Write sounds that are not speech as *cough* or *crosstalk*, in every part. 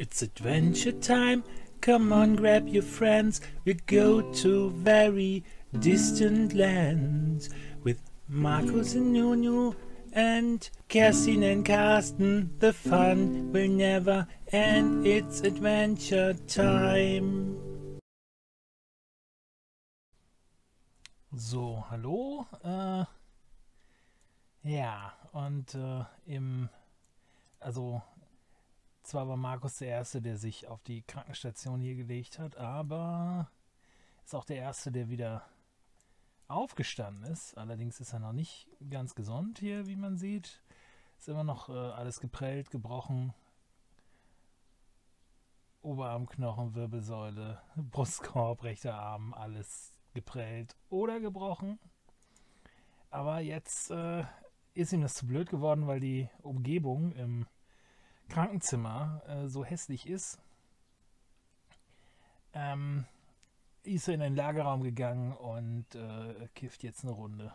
It's adventure time. Come on, grab your friends. We go to very distant lands with Markus and Nunu and Kerstin and Carsten. The fun will never end. It's adventure time. So, hallo. Äh, ja, und äh, im, also zwar war Markus der Erste, der sich auf die Krankenstation hier gelegt hat, aber ist auch der Erste, der wieder aufgestanden ist. Allerdings ist er noch nicht ganz gesund hier, wie man sieht. Ist immer noch äh, alles geprellt, gebrochen. Oberarmknochen, Wirbelsäule, *laughs* Brustkorb, rechter Arm, alles geprellt oder gebrochen. Aber jetzt äh, ist ihm das zu blöd geworden, weil die Umgebung im Krankenzimmer äh, so hässlich ist. Ähm, ist er in den Lagerraum gegangen und äh, kifft jetzt eine Runde.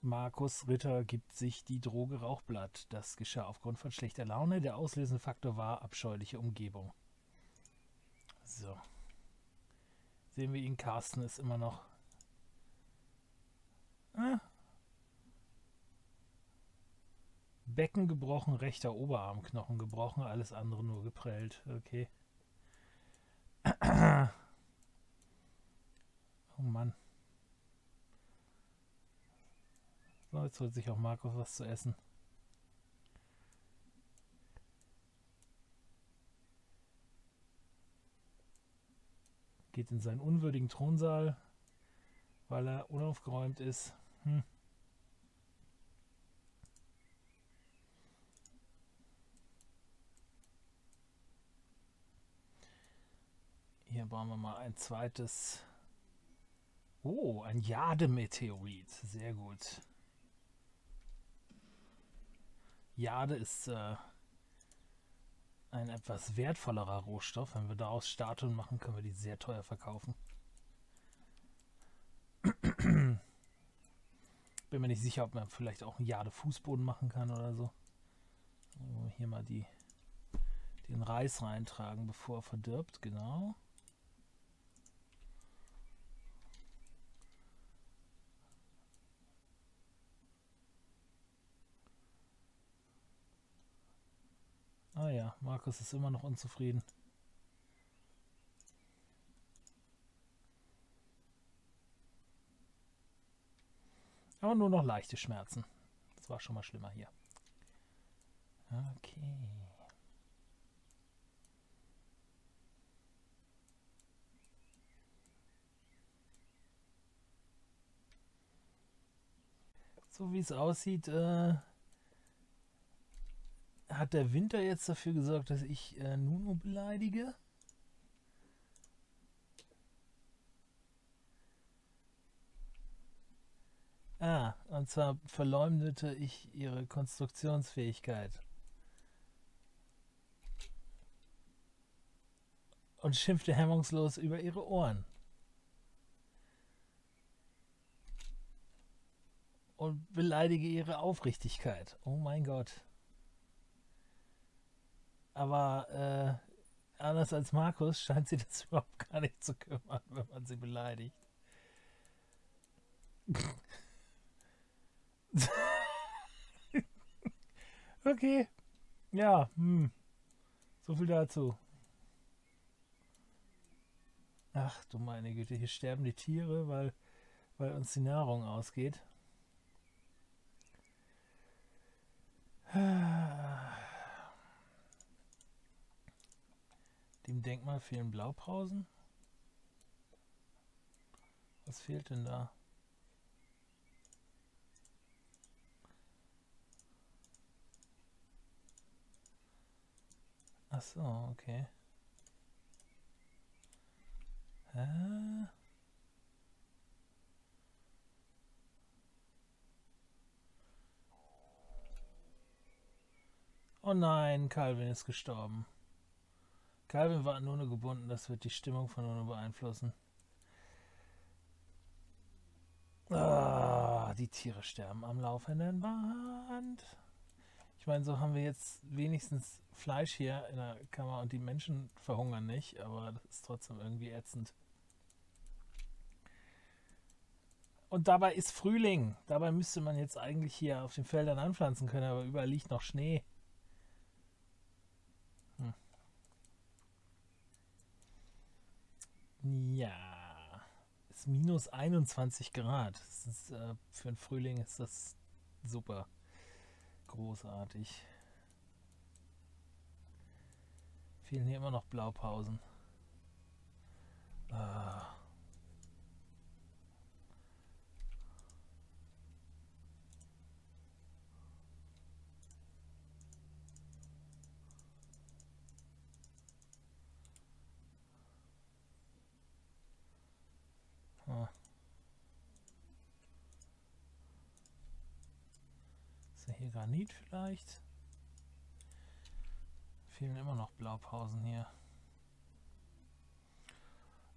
Markus Ritter gibt sich die Droge Rauchblatt. Das geschah aufgrund von schlechter Laune. Der auslösende Faktor war abscheuliche Umgebung. So. Sehen wir ihn. Carsten ist immer noch. Ah. Becken gebrochen, rechter Oberarmknochen gebrochen, alles andere nur geprellt. Okay. *clears throat* Oh Mann. So, jetzt holt sich auch Markus was zu essen. Geht in seinen unwürdigen Thronsaal, weil er unaufgeräumt ist. Hm. Hier brauchen wir mal ein zweites Oh, ein Jade-Meteorit. Sehr gut. Jade ist äh, ein etwas wertvollerer Rohstoff. Wenn wir daraus Statuen machen, können wir die sehr teuer verkaufen. *clears throat* Bin mir nicht sicher, ob man vielleicht auch einen Jade-Fußboden machen kann oder so. Hier mal die, den Reis reintragen, bevor er verdirbt. Genau. Ah ja, Markus ist immer noch unzufrieden. Aber nur noch leichte Schmerzen. Das war schon mal schlimmer hier. Okay. So wie es aussieht, äh, hat der Winter jetzt dafür gesorgt, dass ich äh, Nuno beleidige? Ah, und zwar verleumdete ich ihre Konstruktionsfähigkeit. Und schimpfte hemmungslos über ihre Ohren. Und beleidige ihre Aufrichtigkeit. Oh mein Gott. Aber äh, anders als Markus scheint sie *laughs* das überhaupt gar nicht zu kümmern, wenn man sie beleidigt. *laughs* okay. Ja, hm. So viel dazu. Ach du meine Güte, hier sterben die Tiere, weil, weil uns die Nahrung ausgeht. *sighs* Dem Denkmal fehlen Blaupausen. Was fehlt denn da? Ach so, okay. Hä? Oh nein, Calvin ist gestorben. Calvin war an Nuno gebunden, das wird die Stimmung von Nuno beeinflussen. Ah, die Tiere sterben am laufenden Band. Ich meine, so haben wir jetzt wenigstens Fleisch hier in der Kammer und die Menschen verhungern nicht, aber das ist trotzdem irgendwie ätzend. Und dabei ist Frühling. Dabei müsste man jetzt eigentlich hier auf den Feldern anpflanzen können, aber überall liegt noch Schnee. Ja, ist minus 21 Grad. Ist, äh, für den Frühling ist das super großartig. Fehlen hier immer noch Blaupausen. Ah. Hier Granit vielleicht? Fehlen immer noch Blaupausen hier.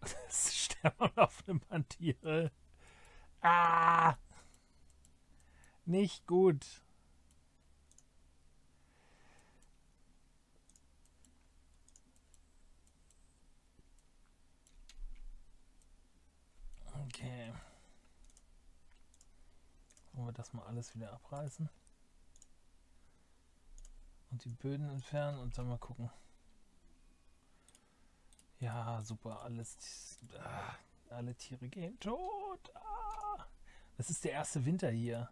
*laughs* Es sterben auf einem Mantiere. Ah! Nicht gut. Okay. Wollen wir das mal alles wieder abreißen? Und die Böden entfernen und dann mal gucken. Ja, super. Alles. Ah, alle Tiere gehen tot. Ah. Das ist der erste Winter hier.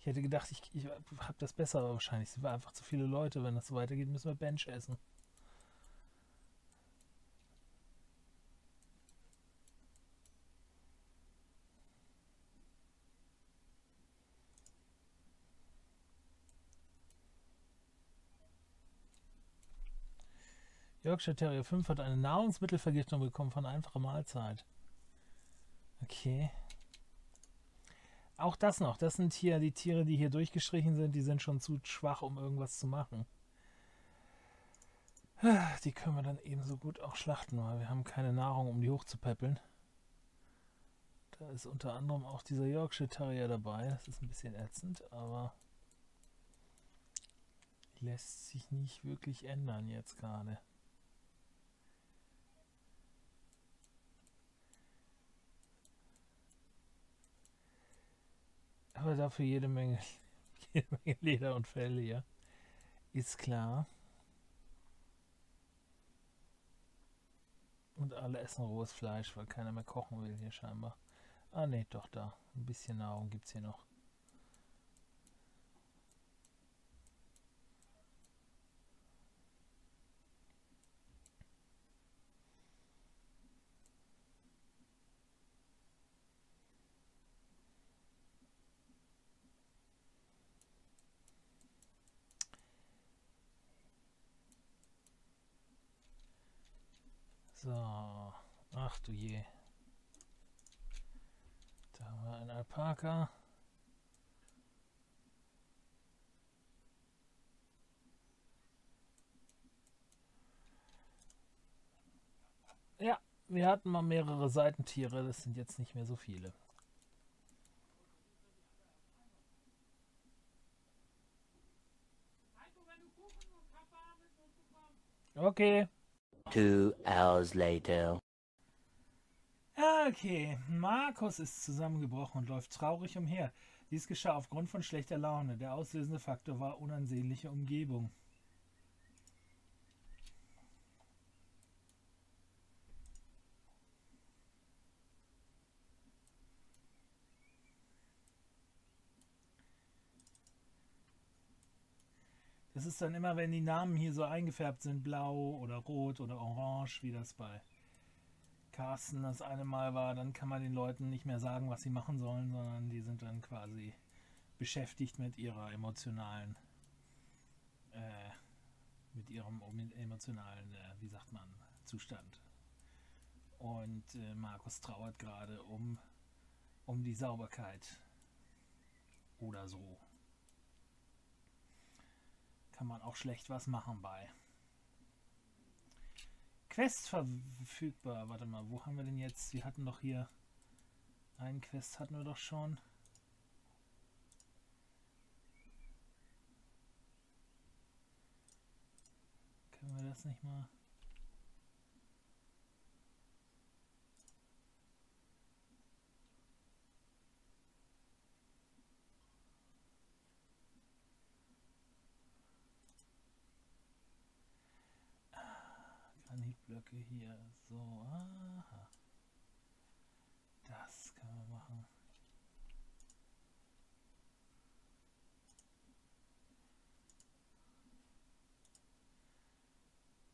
Ich hätte gedacht, ich, ich habe das besser, aber wahrscheinlich sind wir einfach zu viele Leute. Wenn das so weitergeht, müssen wir Bench essen. Yorkshire Terrier 5 hat eine Nahrungsmittelvergiftung bekommen von einfacher Mahlzeit. Okay. Auch das noch. Das sind hier die Tiere, die hier durchgestrichen sind. Die sind schon zu schwach, um irgendwas zu machen. Die können wir dann ebenso gut auch schlachten, weil wir haben keine Nahrung, um die hochzupäppeln. Da ist unter anderem auch dieser Yorkshire Terrier dabei. Das ist ein bisschen ätzend, aber lässt sich nicht wirklich ändern jetzt gerade. Aber dafür jede Menge, *laughs* jede Menge Leder und Fell hier. Ist klar. Und alle essen rohes Fleisch, weil keiner mehr kochen will hier scheinbar. Ah ne, doch da. Ein bisschen Nahrung gibt es hier noch. So. Ach du je. Da haben wir ein Alpaka. Ja, wir hatten mal mehrere Seitentiere, das sind jetzt nicht mehr so viele. Okay. Two hours later. Okay, Markus ist zusammengebrochen und läuft traurig umher. Dies geschah aufgrund von schlechter Laune. Der auslösende Faktor war unansehnliche Umgebung. Das ist dann immer, wenn die Namen hier so eingefärbt sind, blau oder rot oder orange, wie das bei Carsten das eine Mal war, dann kann man den Leuten nicht mehr sagen, was sie machen sollen, sondern die sind dann quasi beschäftigt mit ihrer emotionalen, äh, mit ihrem emotionalen, äh, wie sagt man, Zustand. Und äh, Markus trauert gerade um, um die Sauberkeit oder so kann man auch schlecht was machen bei. Quest verfügbar. Warte mal, wo haben wir denn jetzt? Wir hatten doch hier einen Quest, hatten wir doch schon. Können wir das nicht mal... Granitblöcke hier. So, aha. Das können wir machen.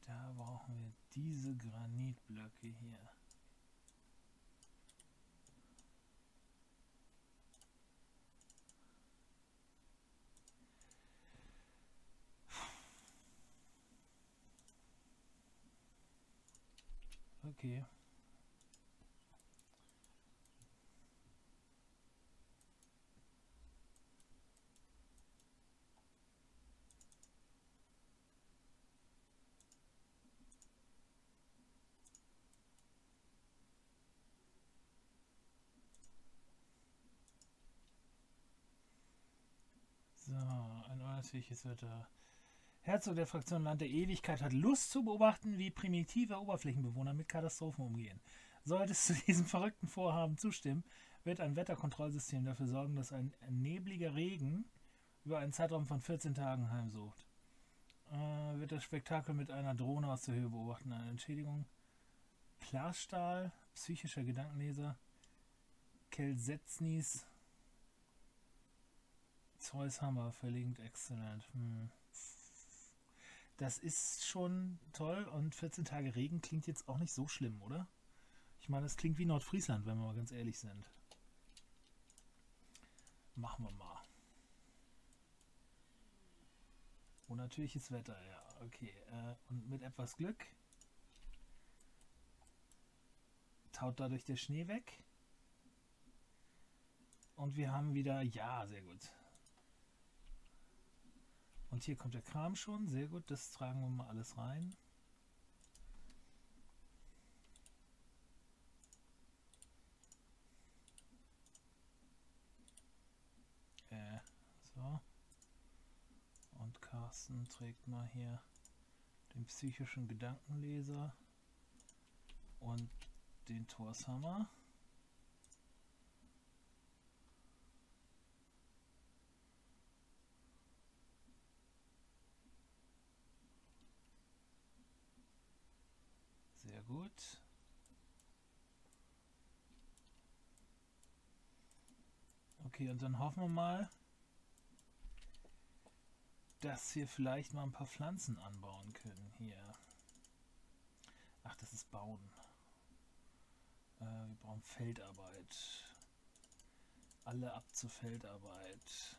Da brauchen wir diese Granitblöcke hier. Okay. So, ein unnatürliches Wetter. Herzog der Fraktion Land der Ewigkeit hat Lust zu beobachten, wie primitive Oberflächenbewohner mit Katastrophen umgehen. Solltest du *laughs* diesem verrückten Vorhaben zustimmen, wird ein Wetterkontrollsystem dafür sorgen, dass ein nebliger Regen über einen Zeitraum von 14 Tagen heimsucht. Äh, wird das Spektakel mit einer Drohne aus der Höhe beobachten. Eine Entschädigung. Plasstahl, psychischer Gedankenleser, Kelsetznis, Zeus Hammer, verlinkt, exzellent. Hm. Das ist schon toll und 14 Tage Regen klingt jetzt auch nicht so schlimm, oder? Ich meine, es klingt wie Nordfriesland, wenn wir mal ganz ehrlich sind. Machen wir mal. Unnatürliches Wetter, ja, okay. Äh, und mit etwas Glück taut dadurch der Schnee weg. Und wir haben wieder, ja, sehr gut. Und hier kommt der Kram schon. Sehr gut, das tragen wir mal alles rein. Äh, so. Und Carsten trägt mal hier den psychischen Gedankenleser und den Torshammer. Sehr gut. Okay, und dann hoffen wir mal, dass wir vielleicht mal ein paar Pflanzen anbauen können hier. Ach, das ist Bauen. Äh, wir brauchen Feldarbeit. Alle ab zur Feldarbeit.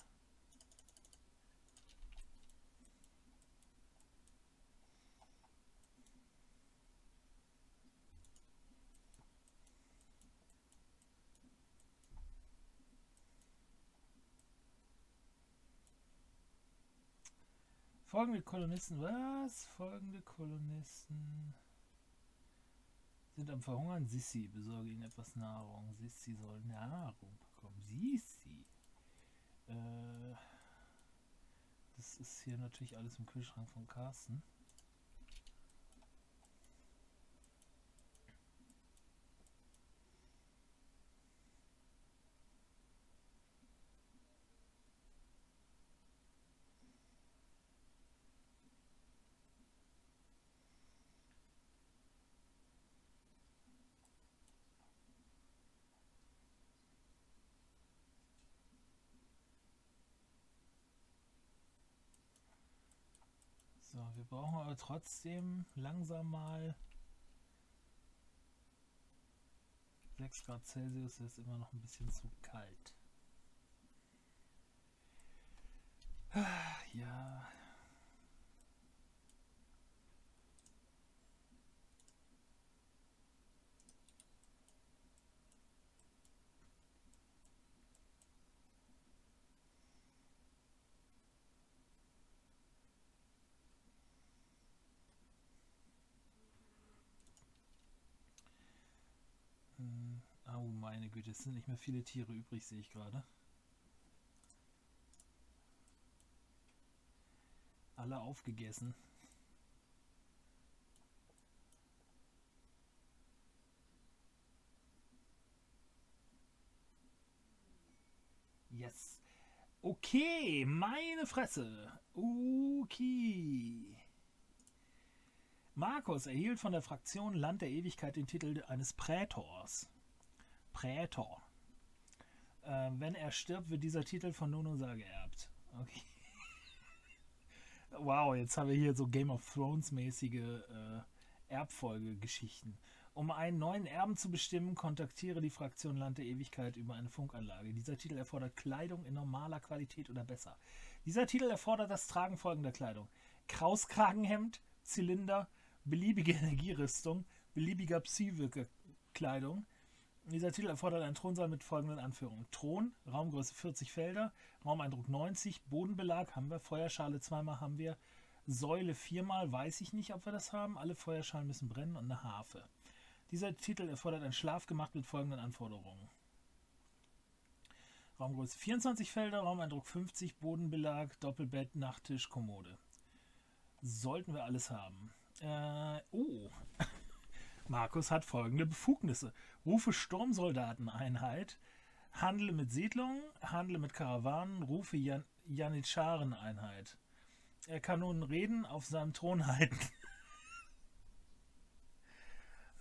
Folgende Kolonisten, was? Folgende Kolonisten sind am Verhungern. Sissi, besorge ihnen etwas Nahrung. Sissi soll Nahrung bekommen. Sissi. Äh, das ist hier natürlich alles im Kühlschrank von Carsten. So, wir brauchen aber trotzdem langsam mal 6 Grad Celsius ist immer noch ein bisschen zu kalt. Ja. Oh meine Güte, es sind nicht mehr viele Tiere übrig, sehe ich gerade. Alle aufgegessen. Yes. Okay, meine Fresse. Okay. Markus erhielt von der Fraktion Land der Ewigkeit den Titel eines Prätors. Prätor. Äh, wenn er stirbt, wird dieser Titel von Nunusa geerbt. Okay. *laughs* wow, jetzt haben wir hier so Game of Thrones mäßige äh, Erbfolgegeschichten. Um einen neuen Erben zu bestimmen, kontaktiere die Fraktion Land der Ewigkeit über eine Funkanlage. Dieser Titel erfordert Kleidung in normaler Qualität oder besser. Dieser Titel erfordert das Tragen folgender Kleidung. Krauskragenhemd, Zylinder, beliebige *laughs* Energierüstung, beliebiger Psywirke-Kleidung. Dieser Titel erfordert einen Thronsaal mit folgenden Anführungen. Thron, Raumgröße 40 Felder, Raumeindruck 90, Bodenbelag haben wir, Feuerschale zweimal haben wir, Säule viermal, weiß ich nicht, ob wir das haben. Alle Feuerschalen müssen brennen und eine Harfe. Dieser Titel erfordert ein Schlafgemacht mit folgenden Anforderungen. Raumgröße 24 Felder, Raumeindruck 50, Bodenbelag, Doppelbett, Nachttisch, Kommode. Sollten wir alles haben. Äh, oh. Markus hat folgende Befugnisse. Rufe Sturmsoldateneinheit, handle mit Siedlungen, handle mit Karawanen, rufe Jan Janitscharen-Einheit. Er kann nun Reden auf seinem Thron halten. *laughs*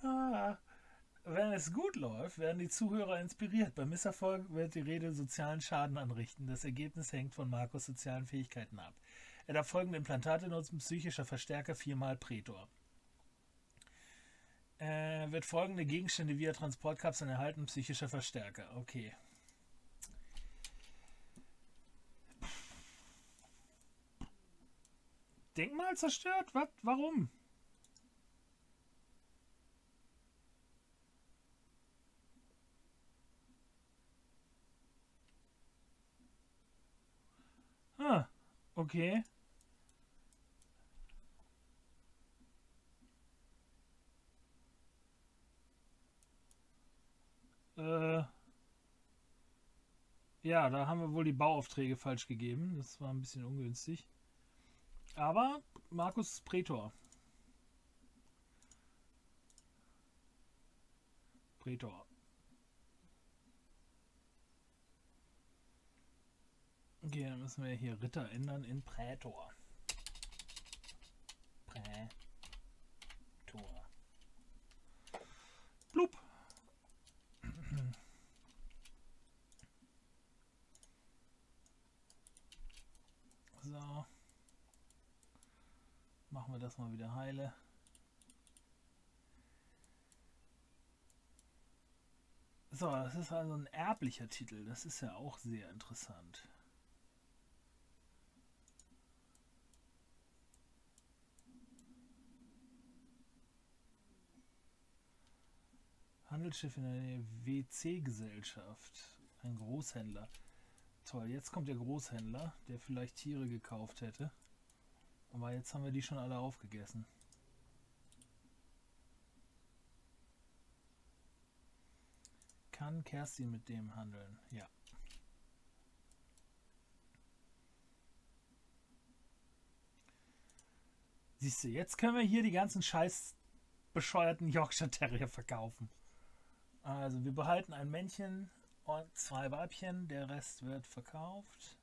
Ah, wenn es gut läuft, werden die Zuhörer inspiriert. Beim Misserfolg wird die Rede sozialen Schaden anrichten. Das Ergebnis hängt von Markus sozialen Fähigkeiten ab. Er darf folgende Implantate nutzen: psychischer Verstärker viermal Prätor. Er wird folgende Gegenstände via Transportkapseln erhalten: psychischer Verstärker. Okay. Denkmal zerstört? Was? Warum? Ah, okay. Äh, ja, da haben wir wohl die Bauaufträge falsch gegeben. Das war ein bisschen ungünstig. Aber Markus Prätor. Prätor. Okay, dann müssen wir hier Ritter ändern in Prätor. Prätor. Blub. So. Machen wir das mal wieder heile. So, das ist also ein erblicher Titel. Das ist ja auch sehr interessant. Handelsschiff in der WC-Gesellschaft. Ein Großhändler. Toll, jetzt kommt der Großhändler, der vielleicht Tiere gekauft hätte. Aber jetzt haben wir die schon alle aufgegessen. Kann Kerstin mit dem handeln? Ja. Siehst du, jetzt können wir hier die ganzen scheiß bescheuerten Yorkshire Terrier verkaufen. Also wir behalten ein Männchen und zwei Weibchen, der Rest wird verkauft.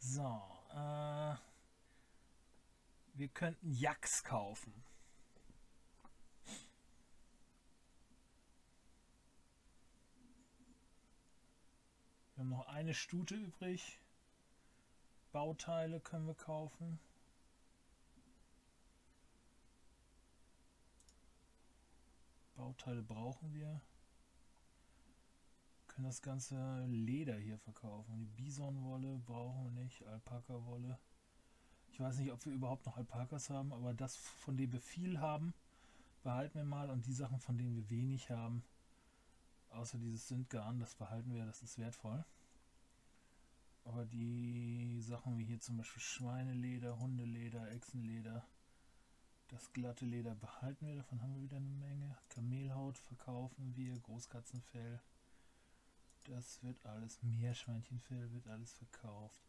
So, äh, wir könnten Yaks kaufen. Wir haben noch eine Stute übrig. Bauteile können wir kaufen. Bauteile brauchen wir. Können das ganze Leder hier verkaufen. Die Bisonwolle brauchen wir nicht. Alpaka-Wolle. Ich weiß nicht, ob wir überhaupt noch Alpakas haben, aber das, von dem wir viel haben, behalten wir mal. Und die Sachen, von denen wir wenig haben, außer dieses Sindgarn, das behalten wir, das ist wertvoll. Aber die Sachen wie hier zum Beispiel Schweineleder, Hundeleder, Echsenleder, das glatte Leder behalten wir, davon haben wir wieder eine Menge. Kamelhaut verkaufen wir, Großkatzenfell. Das wird alles, Meerschweinchenfell wird alles verkauft.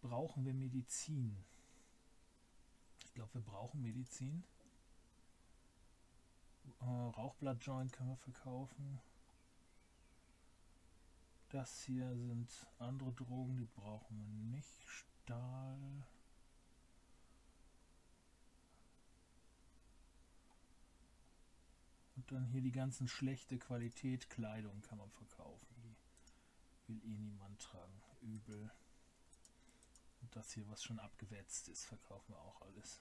Brauchen wir Medizin? Ich glaube, wir brauchen Medizin. Äh, Rauchblattjoint können wir verkaufen. Das hier sind andere Drogen, die brauchen wir nicht. Stahl. Und dann hier die ganzen schlechte Qualität Kleidung kann man verkaufen. Will eh niemand tragen. Übel. Und das hier, was schon abgewetzt ist, verkaufen wir auch alles.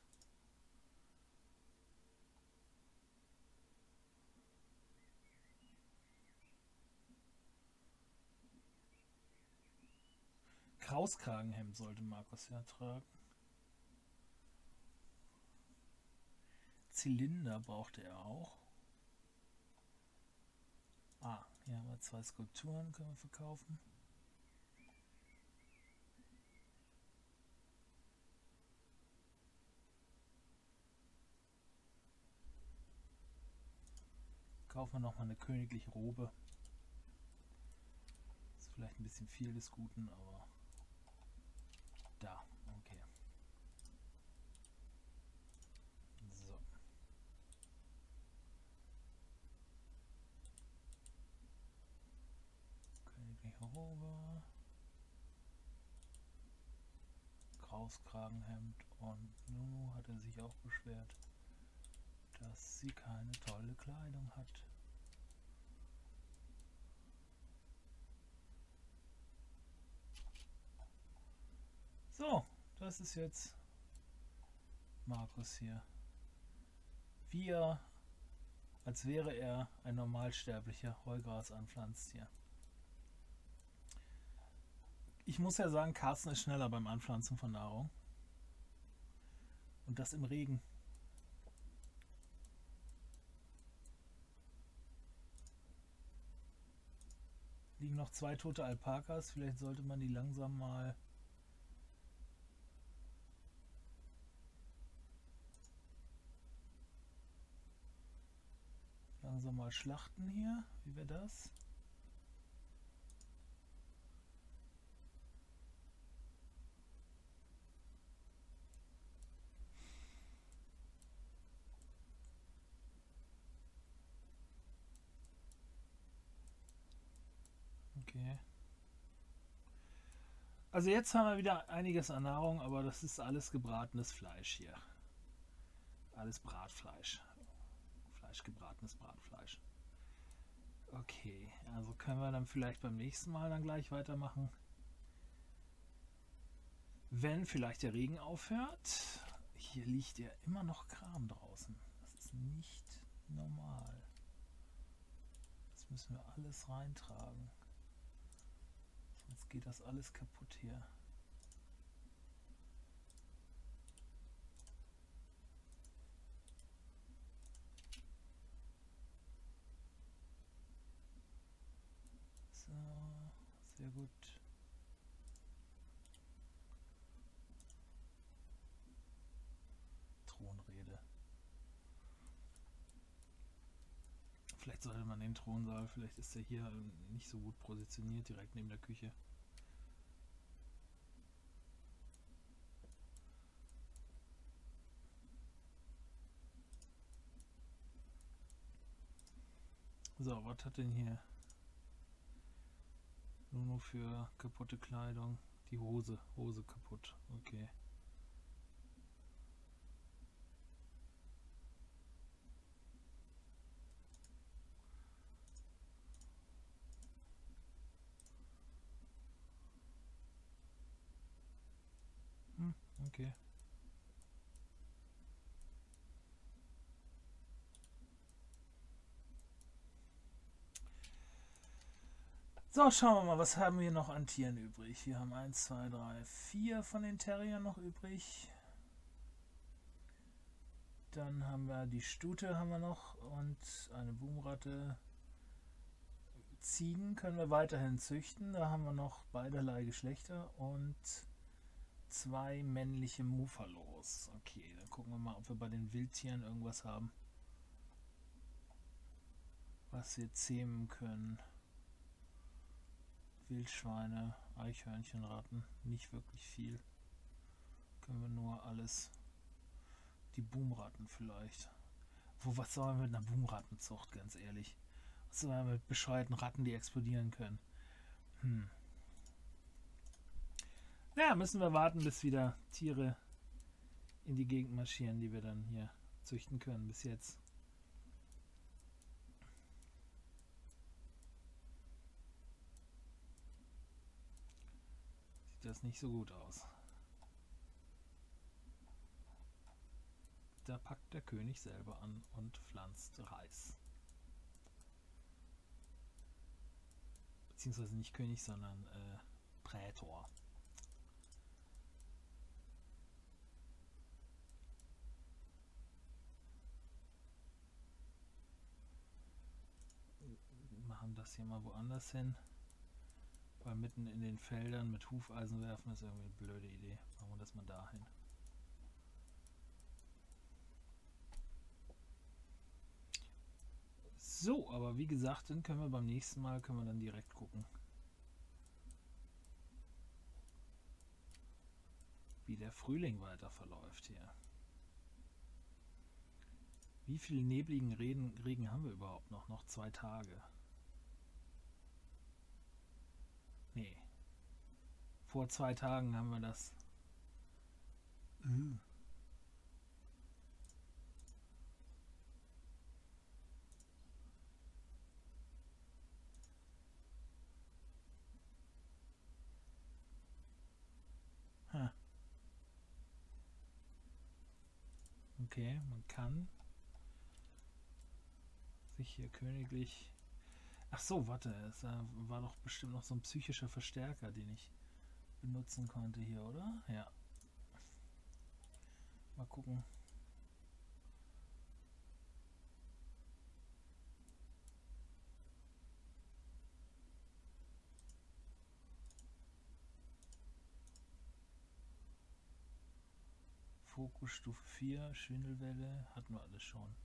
Krauskragenhemd sollte Markus ja tragen. Zylinder brauchte er auch. Ah, hier haben wir zwei Skulpturen, können wir verkaufen. Kaufen wir nochmal eine königliche Robe. Ist vielleicht ein bisschen viel des Guten, aber da, okay. So. Königliche Robe. Graues Kragenhemd und Nunu hat er sich auch beschwert, dass sie keine tolle Kleidung hat. So, das ist jetzt Markus hier. Wie er, als wäre er ein normalsterblicher Heugras anpflanzt hier. Ich muss ja sagen, Carsten ist schneller beim Anpflanzen von Nahrung. Und das im Regen. Liegen noch zwei tote Alpakas. Vielleicht sollte man die langsam mal langsam mal schlachten hier. Wie wäre das? Okay. Also jetzt haben wir wieder einiges an Nahrung, aber das ist alles gebratenes Fleisch hier. Alles Bratfleisch. Fleisch, gebratenes Bratfleisch. Okay, also können wir dann vielleicht beim nächsten Mal dann gleich weitermachen. Wenn vielleicht der Regen aufhört. Hier liegt ja immer noch Kram draußen. Das ist nicht normal. Das müssen wir alles reintragen. Sonst geht das alles kaputt hier. So, sehr gut. Thronrede. Vielleicht sollte man den Thronsaal, vielleicht ist er hier nicht so gut positioniert, direkt neben der Küche. So, was hat denn hier? Nur für kaputte Kleidung. Die Hose, Hose kaputt. Okay. Hm, okay. So, schauen wir mal, was haben wir noch an Tieren übrig? Wir haben 1, 2, 3, 4 von den Terriern noch übrig. Dann haben wir die Stute haben wir noch und eine Boomratte. Ziegen können wir weiterhin züchten. Da haben wir noch beiderlei Geschlechter und zwei männliche Muffalos. Okay, dann gucken wir mal, ob wir bei den Wildtieren irgendwas haben, was wir zähmen können. Wildschweine, Eichhörnchen, Ratten, nicht wirklich viel. Können wir nur alles. Die Boomratten vielleicht. Wo, was soll man mit einer Boomrattenzucht, ganz ehrlich? Was soll man mit bescheuerten Ratten, die explodieren können? Hm. Naja, müssen wir warten, bis wieder Tiere in die Gegend marschieren, die wir dann hier züchten können. Bis jetzt. Sieht das nicht so gut aus. Da packt der König selber an und pflanzt Reis. Beziehungsweise nicht König, sondern äh, Prätor. machen das hier mal woanders hin. Weil mitten in den Feldern mit Hufeisen werfen ist irgendwie eine blöde Idee. Machen wir das mal dahin. So, aber wie gesagt, dann können wir beim nächsten Mal können wir dann direkt gucken. Wie der Frühling weiter verläuft hier. Wie viel nebligen Regen, Regen haben wir überhaupt noch? Noch zwei Tage. Vor zwei Tagen haben wir das. Mhm. Okay, man kann sich hier königlich Ach so, warte, es war doch bestimmt noch so ein psychischer Verstärker, den ich benutzen konnte hier, oder? Ja. Mal gucken. Fokus Stufe 4, Schwindelwelle, hatten wir alles schon.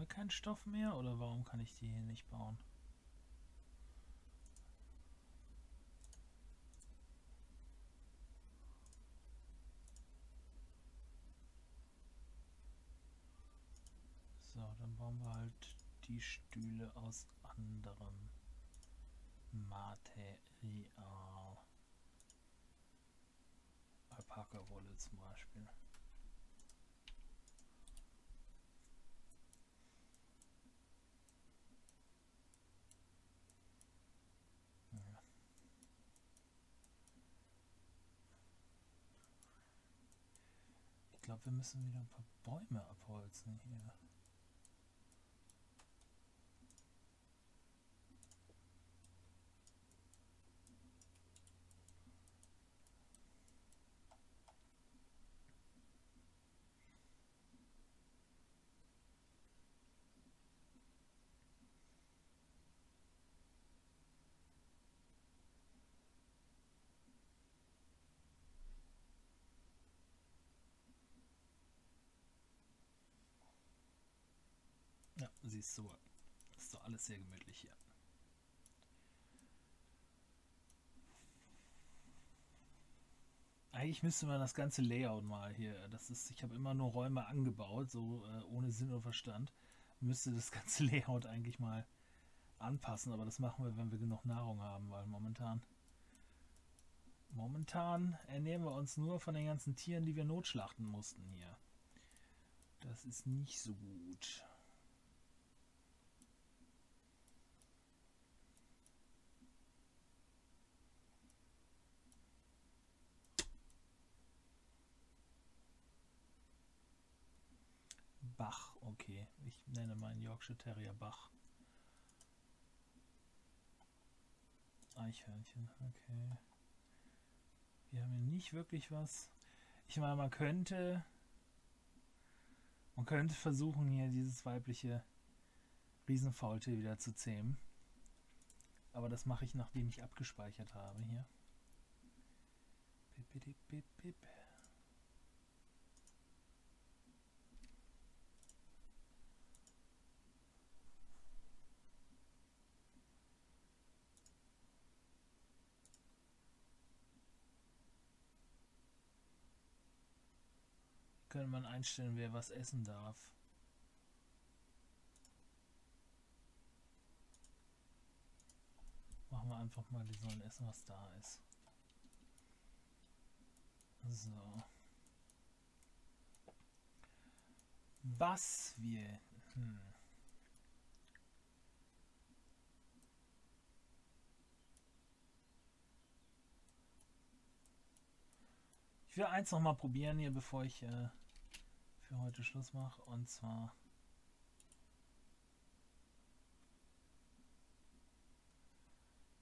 wir keinen Stoff mehr oder warum kann ich die hier nicht bauen? So, dann bauen wir halt die Stühle aus anderem Material. Alpaka-Wolle zum Beispiel. Glaube, wir müssen wieder ein paar Bäume abholzen hier. Siehst du, ist doch alles sehr gemütlich hier. Eigentlich müsste man das ganze Layout mal hier, das ist, ich habe immer nur Räume angebaut, so äh, ohne Sinn und Verstand. Müsste das *laughs* ganze Layout eigentlich mal anpassen, aber das machen wir, wenn wir genug Nahrung haben, weil momentan momentan ernähren wir uns nur von den ganzen Tieren, die wir notschlachten mussten hier. Das ist nicht so gut. Bach, okay. Ich nenne meinen Yorkshire Terrier Bach. Eichhörnchen, okay. Wir haben hier nicht wirklich was. Ich meine, man könnte. Man könnte versuchen, hier dieses weibliche Riesenfaultier wieder zu zähmen. Aber das mache ich, nachdem ich abgespeichert habe hier. Pip, pip, pip, pip. Könnte man einstellen, wer was essen darf. Machen wir einfach mal, die sollen essen, was da ist. So. Was wir... Hm. Ich will eins noch mal probieren hier, bevor ich äh, für heute Schluss mache. Und zwar...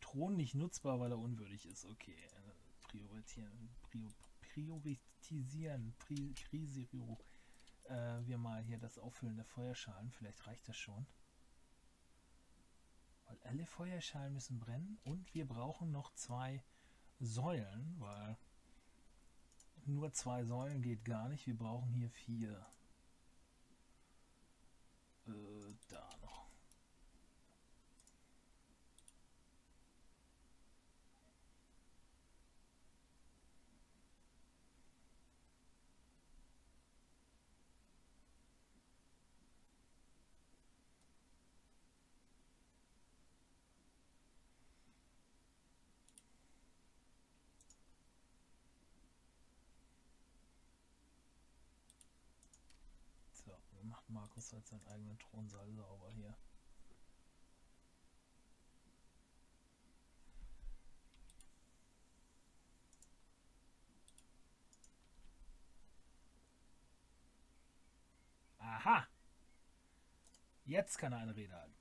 Thron nicht nutzbar, weil er unwürdig ist. Okay, äh, priorisieren, prior, priorisieren, pri, Prisio, äh, wir mal hier das Auffüllen der Feuerschalen. Vielleicht reicht das schon. Weil alle Feuerschalen müssen brennen und wir brauchen noch zwei Säulen, weil nur zwei Säulen geht gar nicht. Wir brauchen hier vier. Äh, da noch. So, macht Markus halt seinen eigenen Thronsaal sauber hier. Aha! Jetzt kann er eine Rede halten.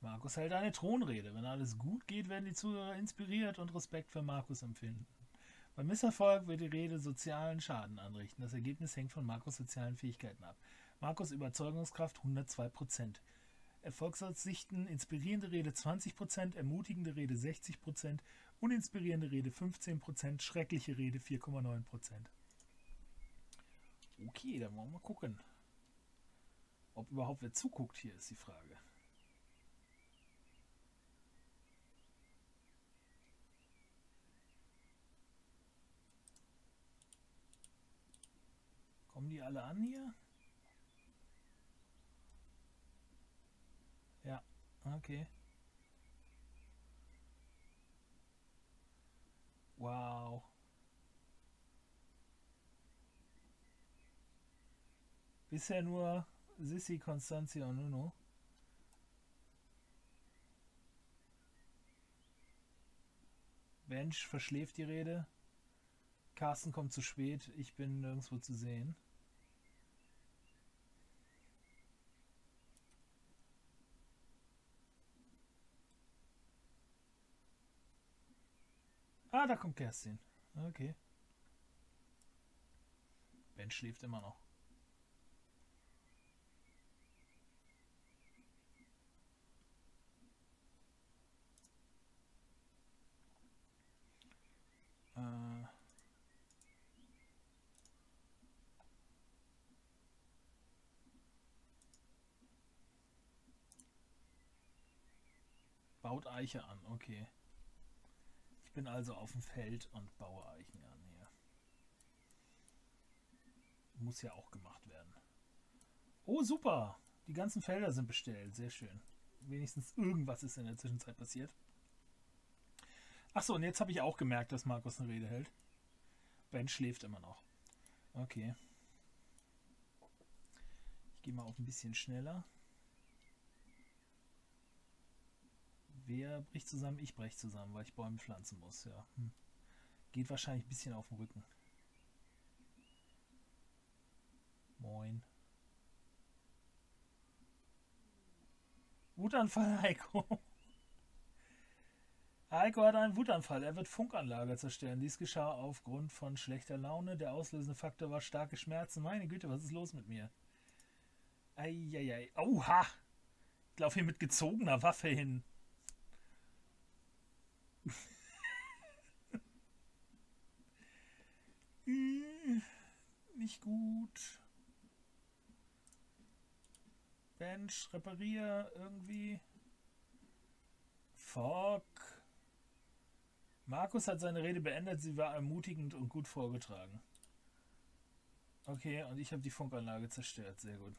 Markus hält eine Thronrede. Wenn alles gut geht, werden die Zuhörer inspiriert und Respekt für Markus empfinden. Beim Misserfolg wird die Rede sozialen Schaden anrichten. Das Ergebnis hängt von Markus sozialen Fähigkeiten ab. Markus Überzeugungskraft 102%. Erfolgsaussichten, inspirierende Rede 20%, ermutigende Rede 60%, uninspirierende Rede 15%, schreckliche Rede 4,9%. Okay, dann wollen wir mal gucken. Ob überhaupt wer zuguckt, hier ist die Frage. Kommen die alle an hier? Ja, okay. Wow. Bisher nur Sissi, Constantia und Nuno. Bench verschläft die Rede. Carsten kommt zu spät. Ich bin nirgendwo zu sehen. Ah, da kommt Kerstin. Okay. Ben schläft immer noch. Äh. Baut Eiche an, okay. Bin also auf dem Feld und baue Eichen an hier. Muss ja auch gemacht werden. Oh, super! Die ganzen Felder sind bestellt. Sehr schön. Wenigstens irgendwas ist in der Zwischenzeit passiert. Achso, und jetzt habe ich auch gemerkt, dass Markus eine Rede hält. Ben schläft immer noch. Okay. Ich gehe mal auf ein bisschen schneller. Wer bricht zusammen? Ich breche zusammen, weil ich Bäume pflanzen muss, ja. Hm. Geht wahrscheinlich ein bisschen auf den Rücken. Moin. Wutanfall, *laughs* Heiko. Heiko hat einen Wutanfall. Er wird Funkanlage zerstören. Dies geschah aufgrund von schlechter Laune. Der auslösende Faktor war starke Schmerzen. Meine Güte, was ist los mit mir? Eieiei. Oha! Ich laufe hier mit gezogener Waffe hin. Nicht gut. Bench, reparier irgendwie. Fuck. Markus hat seine Rede beendet, sie war ermutigend und gut vorgetragen. Okay, und ich habe die Funkanlage zerstört. Sehr gut.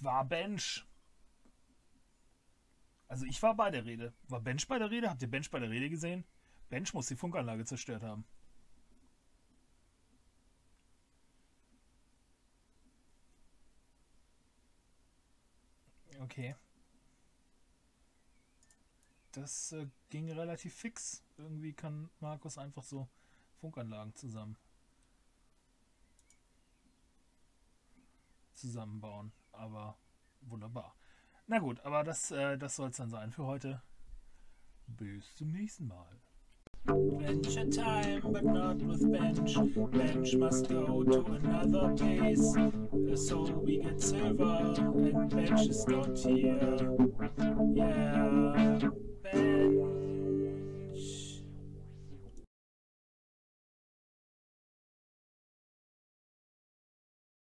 War Bench. Also ich war bei der Rede. War Bench bei der Rede? Habt ihr Bench bei der Rede gesehen? Bench muss die Funkanlage zerstört haben. Okay. Das äh, ging relativ fix. Irgendwie kann Markus einfach so Funkanlagen zusammen zusammenbauen. Aber wunderbar. Na gut, aber das, äh, das soll es dann sein für heute. Bis zum nächsten Mal. Venture time, but not with bench. Bench must go to another place. So we get silver, and bench is not here. Yeah.